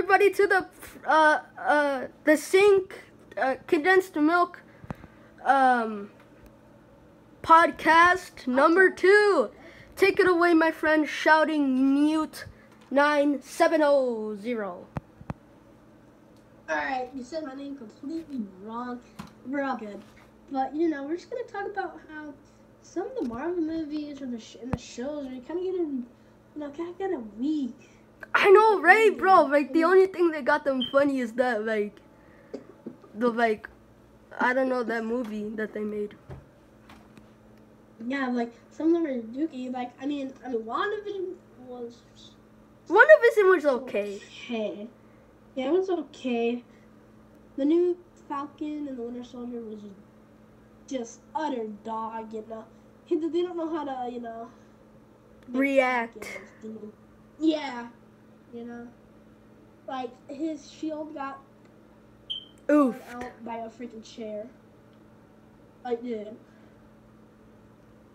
everybody to the uh uh the sink uh, condensed milk um podcast number two. Take it away, my friend. Shouting mute nine seven zero zero. Alright, you said my name completely wrong. We're all good. But, you know, we're just to talk about how some of the Marvel movies or the sh- and the shows are kind of getting, you know, kind of getting weak. I know, right, bro? Like the only thing that got them funny is that like the like I don't know that movie that they made. Yeah, like, some of them are dookie. Like, I mean, I mean, WandaVision was One of his was okay. okay. Yeah, it was okay. The new Falcon and the Winter Soldier was just utter dog, you know. They don't know how to, you know, React. Yeah, you know, like his shield got Oof. out by a freaking chair. Like, dude,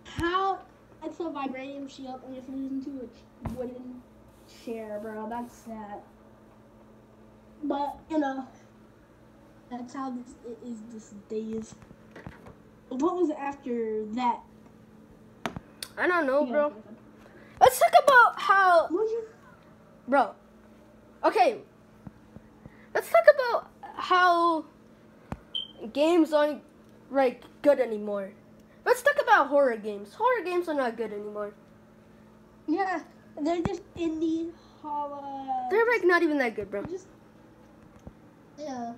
how? It's a vibranium shield and it's into a wooden chair, bro. That's sad. But you know, that's how this it is this day is. What was after that? I don't know, Yeah. bro. Let's talk about how, bro. Okay. Let's talk about how games aren't like good anymore. Let's talk about horror games. Horror games are not good anymore. Yeah, they're just indie holla. They're like not even that good, bro. just yeah.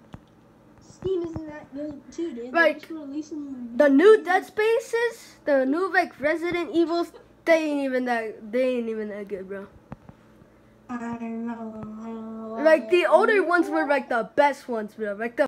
Steam isn't that good too, dude. Like, The new Dead Spaces, the new like Resident Evils, they ain't even that. They ain't even that good, bro. I don't know. Like the older ones were like the best ones, bro. Like the